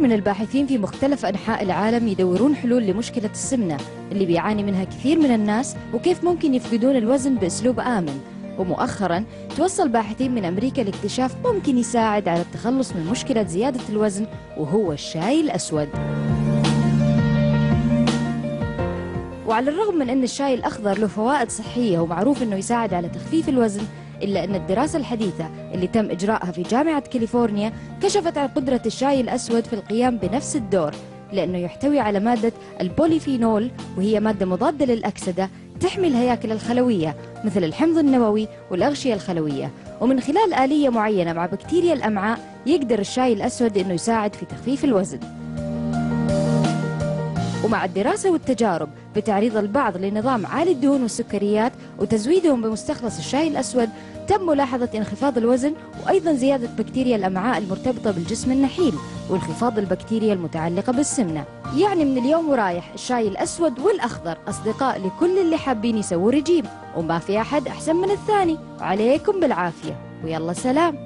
من الباحثين في مختلف أنحاء العالم يدورون حلول لمشكلة السمنة اللي بيعاني منها كثير من الناس وكيف ممكن يفقدون الوزن بأسلوب آمن. ومؤخرا توصل باحثين من أمريكا لاكتشاف ممكن يساعد على التخلص من مشكلة زيادة الوزن وهو الشاي الأسود. وعلى الرغم من أن الشاي الأخضر له فوائد صحية ومعروف أنه يساعد على تخفيف الوزن إلا أن الدراسة الحديثة اللي تم إجراءها في جامعة كاليفورنيا كشفت عن قدرة الشاي الأسود في القيام بنفس الدور لأنه يحتوي على مادة البوليفينول وهي مادة مضادة للأكسدة تحمي الهياكل الخلوية مثل الحمض النووي والأغشية الخلوية. ومن خلال آلية معينة مع بكتيريا الأمعاء يقدر الشاي الأسود أنه يساعد في تخفيف الوزن. ومع الدراسة والتجارب بتعريض البعض لنظام عالي الدهون والسكريات وتزويدهم بمستخلص الشاي الأسود تم ملاحظة انخفاض الوزن وأيضا زيادة بكتيريا الأمعاء المرتبطة بالجسم النحيل وانخفاض البكتيريا المتعلقة بالسمنة. يعني من اليوم ورايح الشاي الأسود والأخضر. أصدقاء لكل اللي حابين يسووا رجيم وما في أحد أحسن من الثاني. وعليكم بالعافية. ويلا سلام.